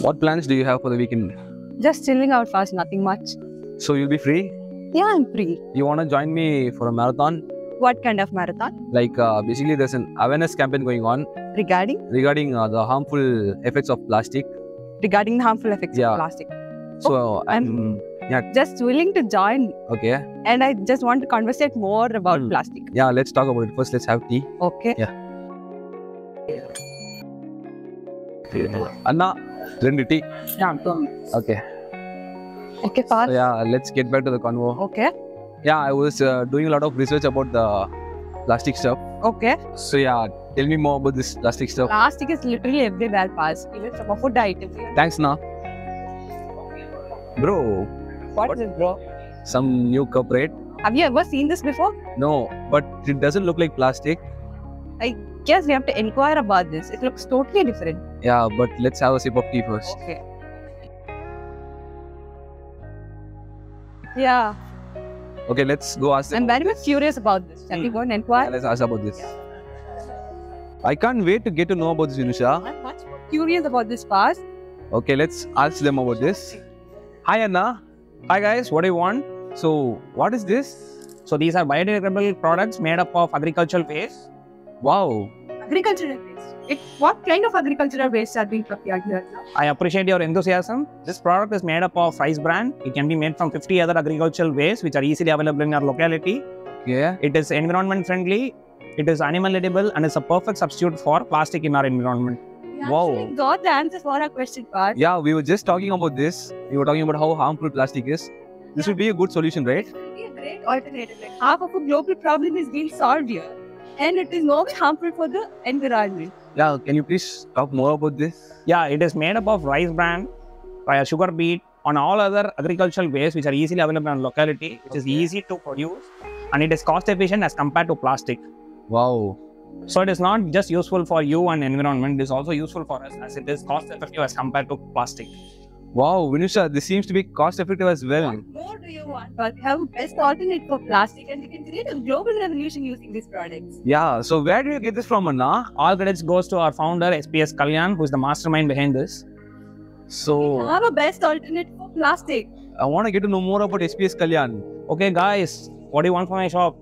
What plans do you have for the weekend? Just chilling out fast, nothing much. So you'll be free? Yeah, I'm free. You wanna join me for a marathon? What kind of marathon? Like uh, basically, there's an awareness campaign going on Regarding regarding uh, the harmful effects of plastic. regarding the harmful effects Yeah. of plastic. So I'm- I'm Just willing to join okay. and I just want to conversate more about Hmm. plastic. Yeah, let's talk about it first. Let's have tea. Okay. Yeah. Anna, రెండు tea. Yeah. Okay. Okay, So yeah, let's get back to the convo. Okay. Yeah, I was uh, doing a lot of research about the plastic stuff. Okay. So yeah, tell me more about this plastic stuff. Plastic is literally everywhere past, even from a food item. Thanks, Na. Bro, What is it, bro? some new cup, right? Have you ever seen this before? No, but it doesn't look like plastic. Yes, we have to inquire about this. It looks totally different. Yeah, but let's have a sip of tea first. Okay. Yeah, Okay, let's go ask them. I'm very much curious about this. Shall we hmm. go and Yeah, inquire? let's ask about this. I can't wait to get to know about this, Vinusha. I'm much more curious about this past. Okay, let's ask them about this. Hi, Anna. Hi, guys. What do you want? So, what is this? So these are biodegradable products made up of agricultural waste. Wow. Agricultural waste. It, what kind of agricultural waste are being prepared here now? I appreciate your enthusiasm. This product is made up of rice bran. It can be made from 50 other agricultural waste which are easily available in our locality. Yeah. It is environment friendly. It is animal edible and is a perfect substitute for plastic in our environment. We Wow. actually got the answer for our question part. Yeah, we were just talking about this. We were talking about how harmful plastic is. This would be a good solution, right? It will be a great alternative. Like half of a global problem is being solved here. And it is not harmful for the environment. Yeah, can you please talk more about this? Yeah, it is made up of rice bran, uh, sugar beet, on all other agricultural waste which are easily available in locality. which Okay. easy to produce and it is cost efficient as compared to plastic. Wow. So it is not just useful for you and environment, it is also useful for us as it is cost effective as compared to plastic. Wow, Vinusha, this seems to be cost effective as well. What more do you want? But we have a best alternate for plastic and we can create a global revolution using these products. Yeah, so where do you get this from, Anna? All credits goes to our founder SPS Kalyan, who is the mastermind behind this. So, Have a best alternate for plastic. I want to get to know more about SPS Kalyan. Okay, guys, what do you want from my shop?